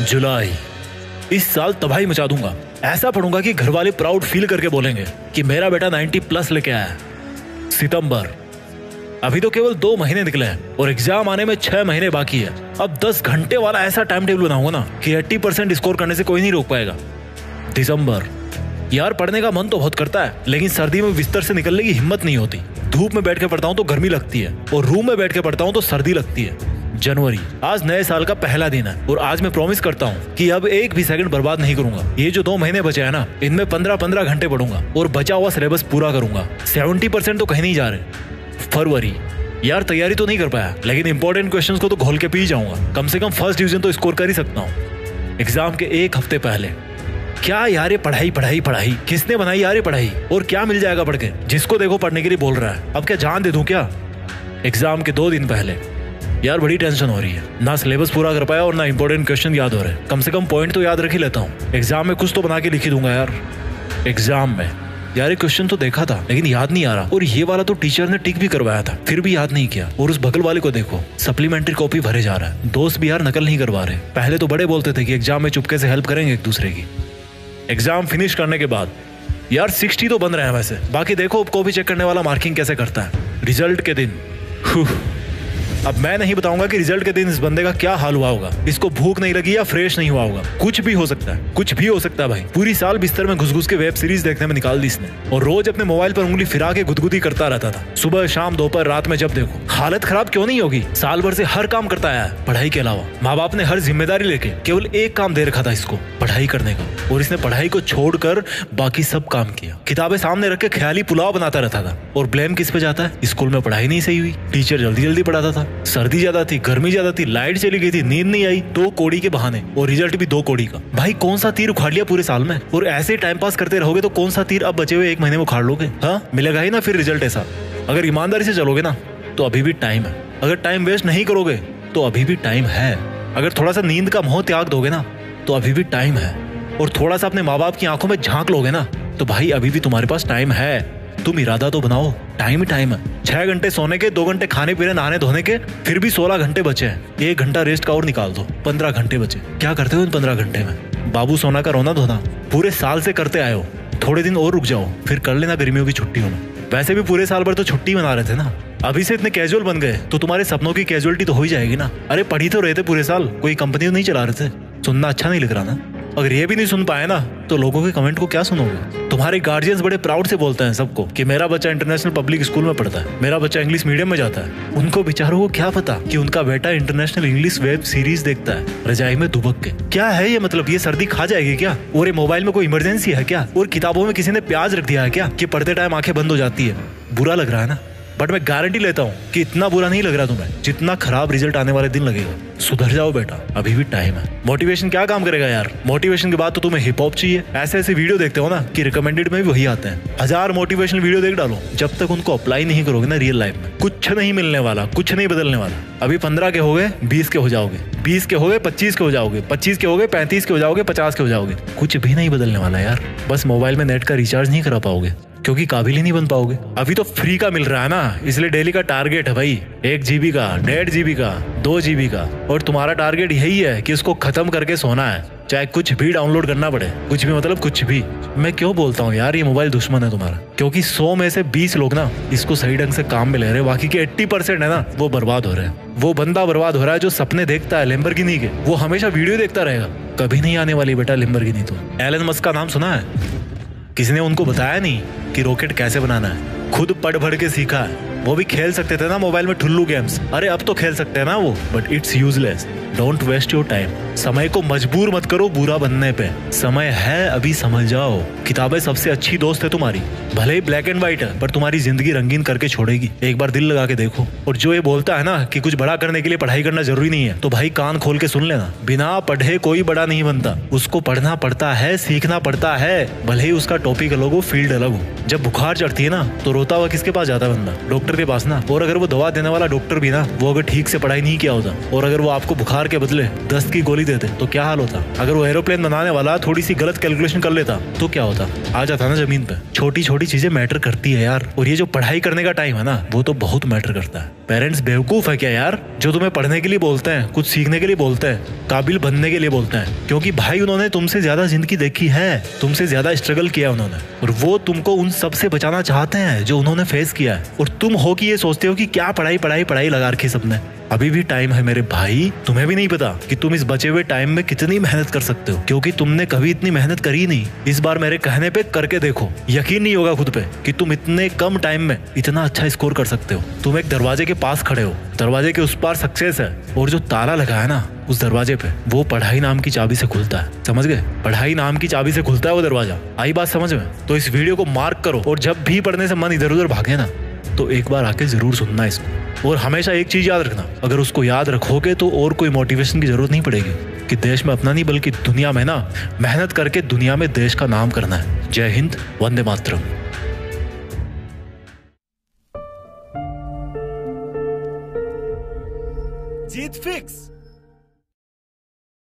जुलाई। इस साल तबाही मचा दूँगा। ऐसा पढ़ूँगा कि घर वाले प्राउड फील करके बोलेंगे कि मेरा बेटा 90 प्लस लेके आया सितंबर। अभी तो केवल दो महीने निकले हैं और एग्ज़ाम आने में छह महीने बाकी है। अब दस घंटे वाला ऐसा टाइम टेबल बनाऊँगा ना कि एट्टी परसेंट स्कोर करने से कोई नहीं रोक पाएगा। दिसंबर। यार, पढ़ने का मन तो बहुत करता है, लेकिन सर्दी में बिस्तर से निकलने की हिम्मत नहीं होती। धूप में बैठ के पढ़ता हूँ तो गर्मी लगती है और रूम में बैठ के पढ़ता हूँ तो सर्दी लगती है। जनवरी। आज नए साल का पहला दिन है और आज मैं प्रॉमिस करता हूँ कि अब एक भी सेकंड बर्बाद नहीं करूँगा। ये जो दो महीने बचे हैं ना, इनमें पंद्रह पंद्रह घंटे पढ़ूँगा और बचा हुआ सिलेबस पूरा करूँगा। सेवेंटी परसेंट तो कहीं नहीं जा रहे। फरवरी। यार, तैयारी तो नहीं कर पाया, लेकिन इंपॉर्टेंट क्वेश्चन को तो घोल के पी जाऊँगा। कम से कम फ़र्स्ट डिवीज़न तो स्कोर कर ही सकता हूँ। एग्ज़ाम के एक हफ़्ते पहले। क्या यार ये पढ़ाई पढ़ाई पढ़ाई? किसने बनाई यार ये पढ़ाई? और क्या मिल जाएगा पढ़ के? जिसको देखो पढ़ने के लिए बोल रहा है। अब क्या जान दे दूँ क्या? एग्ज़ाम के दो दिन पहले। यार, बड़ी टेंशन हो रही है। ना सिलेबस पूरा कर पाया और ना इंपॉर्टेंट क्वेश्चन याद हो रहे कम से कम पॉइंट तो याद रख ही लेता हूँ। एग्ज़ाम में कुछ तो बना के लिखी दूँगा यार। एग्ज़ाम में। यार क्वेश्चन तो देखा था, लेकिन याद नहीं आ रहा। और ये वाला तो टीचर ने टिक भी करवाया था, फिर भी याद नहीं किया। और उस बगल वाले को देखो सप्लीमेंट्री कॉपी भरे जा रहा है। दोस्त भी यार नकल नहीं करवा रहे। पहले तो बड़े बोलते थे कि एग्ज़ाम में चुपके से हेल्प करेंगे एक दूसरे की। एग्ज़ाम फिनिश करने के बाद। यार सिक्सटी तो बन रहे हैं वैसे। बाकी देखो कॉपी चेक करने वाला मार्किंग कैसे करता है। रिज़ल्ट के दिन। अब मैं नहीं बताऊँगा कि रिज़ल्ट के दिन इस बंदे का क्या हाल हुआ होगा। इसको भूख नहीं लगी या फ्रेश नहीं हुआ होगा। कुछ भी हो सकता है, कुछ भी हो सकता है भाई। पूरी साल बिस्तर में घुस घुस के वेब सीरीज़ देखने में निकाल दी इसने। और रोज अपने मोबाइल पर उंगली फिरा के गुदगुदी करता रहता था। सुबह, शाम, दोपहर, रात में जब देखो। हालत खराब क्यों नहीं होगी? साल भर से हर काम करता आया है, पढ़ाई के अलावा। माँ बाप ने हर ज़िम्मेदारी लेके केवल एक काम दे रखा था इसको, पढ़ाई करने का। और इसने पढ़ाई को छोड़कर बाकी सब काम किया। किताबें सामने रख के ख्याली पुलाव बनाता रहता था। और ब्लेम किस पे जाता है? स्कूल में पढ़ाई नहीं सही हुई। टीचर जल्दी जल्दी पढ़ाता था। सर्दी ज़्यादा थी, गर्मी ज़्यादा थी, लाइट चली गई थी, नींद नहीं आई, दो कोड़ी के बहाने, और रिज़ल्ट भी दो कोड़ी का। भाई, कौन सा तीर उखाड़ लिया पूरे साल में? और ऐसे टाइम पास करते रहोगे तो कौन सा तीर अब बचे हुए एक महीने में उखाड़ लोगे? हाँ? मिलेगा ही ना फिर रिज़ल्ट ऐसा। अगर ईमानदारी से चलोगे ना तो अभी भी टाइम है। अगर टाइम वेस्ट नहीं करोगे तो अभी भी टाइम है। अगर थोड़ा सा नींद का मोह त्याग दोगे ना तो अभी भी टाइम है। और थोड़ा सा अपने माँ बाप की आँखों में झाँक लोगे ना तो भाई, अभी भी तुम्हारे पास टाइम है। तुम इरादा तो बनाओ टाइम ही टाइम छह घंटे सोने के, दो घंटे खाने पीने, नहाने धोने के, फिर भी सोलह घंटे बचे हैं। एक घंटा रेस्ट का और निकाल दो, पंद्रह घंटे बचे। क्या करते हो इन पंद्रह घंटे में? बाबू सोना का रोना धोना, पूरे साल से करते आए हो। थोड़े दिन और रुक जाओ, फिर कर लेना गर्मियों की छुट्टियों में। वैसे भी पूरे साल भर तो छुट्टी मना रहे थे ना? अभी से इतने कैजुअल बन गए तो तुम्हारे सपनों की कैजुअलिटी तो हो ही जाएगी ना? अरे पढ़ी तो रहे थे पूरे साल, कोई कंपनी तो नहीं चला रहे थे। सुनना अच्छा नहीं लग रहा ना? अगर ये भी नहीं सुन पाए ना तो लोगों के कमेंट को क्या सुनोगे? तुम्हारे गार्जियंस बड़े प्राउड से बोलते हैं सबको कि मेरा बच्चा इंटरनेशनल पब्लिक स्कूल में पढ़ता है। मेरा बच्चा इंग्लिश मीडियम में जाता है। उनको बेचारों को क्या पता कि उनका बेटा इंटरनेशनल इंग्लिश वेब सीरीज़ देखता है, रजाई में दुबक के। क्या है ये मतलब? ये सर्दी खा जाएगी क्या? और ये मोबाइल में कोई इमरजेंसी है क्या? और किताबों में किसी ने प्याज रख दिया है क्या की पढ़ते टाइम आँखें बंद हो जाती है? बुरा लग रहा है ना? बट मैं गारंटी लेता हूँ कि इतना बुरा नहीं लग रहा तुम्हें, जितना खराब रिज़ल्ट आने वाले दिन लगेगा। सुधर जाओ बेटा, अभी भी टाइम है। मोटिवेशन क्या काम करेगा यार? मोटिवेशन के बाद तो तुम्हें हिप हॉप चाहिए। ऐसे ऐसे वीडियो देखते हो ना कि रिकमेंडेड में भी वही आते हैं। हज़ार मोटिवेशनल वीडियो देख डालो, जब तक उनको अप्लाई नहीं करोगे ना रियल लाइफ में। कुछ नहीं मिलने वाला, कुछ नहीं बदलने वाला। अभी पंद्रह के हो गए, बीस के हो जाओगे। बीस के हो गए, पच्चीस के हो जाओगे। पच्चीस के हो गए, पैंतीस के हो जाओगे, पचास के हो जाओगे। कुछ भी नहीं बदलने वाला यार। बस मोबाइल में नेट का रिचार्ज नहीं करा पाओगे। क्योंकि काबिल ही नहीं बन पाओगे। अभी तो फ्री का मिल रहा है ना, इसलिए डेली का टारगेट है भाई। एक जीबी का, डेढ़ जीबी का, दो जीबी का। और तुम्हारा टारगेट यही है कि इसको खत्म करके सोना है। चाहे कुछ भी डाउनलोड करना पड़े, कुछ भी मतलब कुछ भी। मैं क्यों बोलता हूँ यार, ये मोबाइल दुश्मन है तुम्हारा। क्योंकि सौ में से बीस लोग ना, इसको सही ढंग से काम में ले रहे बाकी के एट्टी परसेंट है ना, वो बर्बाद हो रहे हैं। वो बंदा बर्बाद हो रहा है जो सपने देखता है लेम्बर के। वो हमेशा वीडियो देखता रहेगा। कभी नहीं आने वाली बेटा लेम्बर तो। एलन मस्क का नाम सुना है? किसी ने उनको बताया नहीं? कि रॉकेट कैसे बनाना है? खुद पढ़ पढ़ के सीखा है। वो भी खेल सकते थे ना मोबाइल में ठुल्लू गेम्स। अरे, अब तो खेल सकते हैं ना वो but it's useless don't waste your time समय को मजबूर मत करो बुरा बनने पे। समय है, अभी समझ जाओ। किताबें सबसे अच्छी दोस्त है तुम्हारी। भले ही ब्लैक एंड व्हाइट है, पर तुम्हारी ज़िंदगी रंगीन करके छोड़ेगी। एक बार दिल लगा के देखो। और जो ये बोलता है ना कि कुछ बड़ा करने के लिए पढ़ाई करना ज़रूरी नहीं है तो भाई कान खोल के सुन लेना। बिना पढ़े कोई बड़ा नहीं बनता। उसको पढ़ना पड़ता है, सीखना पड़ता है। भले ही उसका टॉपिक अलग हो फ़ील्ड अलग हो। जब बुखार चढ़ती है ना तो रोता हुआ किसके पास जाता बंदा? डॉक्टर के पास ना। और अगर वो दवा देने वाला डॉक्टर भी ना, वो अगर ठीक से पढ़ाई नहीं किया होता, और अगर वो आपको बुखार के बदले दस्त की गोली देते तो क्या हाल होता? अगर वो एरोप्लेन बनाने वाला थोड़ी सी गलत कैलकुलेशन कर लेता तो क्या होता? आ जाता ना ज़मीन पे। छोटी छोटी चीज़ें मैटर करती है यार। और ये जो पढ़ाई करने का टाइम है ना, वो तो बहुत मैटर करता है। पेरेंट्स बेवकूफ़ है क्या यार? जो तुम्हें पढ़ने के लिए बोलते हैं, कुछ सीखने के लिए बोलते हैं, काबिल बनने के लिए बोलते हैं। क्योंकि भाई उन्होंने तुमसे ज़्यादा ज़िंदगी देखी है, तुमसे ज़्यादा स्ट्रगल किया उन्होंने। और वो तुमको उन सबसे बचाना चाहते हैं, जो उन्होंने फेस किया है। और तुम हो कि ये सोचते हो कि क्या पढ़ाई पढ़ाई पढ़ाई लगा रखी सबने। अभी भी टाइम है मेरे भाई। तुम्हें भी नहीं पता कि तुम इस बचे हुए टाइम में कितनी मेहनत कर सकते हो, क्योंकि तुमने कभी इतनी मेहनत करी नहीं। इस बार मेरे कहने पे करके देखो। यकीन नहीं होगा खुद पे कि तुम इतने कम टाइम में इतना अच्छा स्कोर कर सकते हो। तुम एक दरवाजे के पास खड़े हो। दरवाजे के उस पार सक्सेस है। और जो ताला लगा है ना, उस दरवाजे पे, वो पढ़ाई नाम की चाबी से खुलता है। समझ गए? पढ़ाई नाम की चाबी से खुलता है वो दरवाज़ा। आई बात समझ में? तो इस वीडियो को मार्क करो और जब भी पढ़ने से मन इधर उधर भागे ना तो एक बार आके ज़रूर सुनना इसको। और हमेशा एक चीज़ याद रखना, अगर उसको याद रखोगे तो और कोई मोटिवेशन की ज़रूरत नहीं पड़ेगी। कि देश में अपना नहीं, बल्कि दुनिया में ना, मेहनत करके दुनिया में देश का नाम करना है। जय हिंद, वंदे मातरम। जीत फिक्स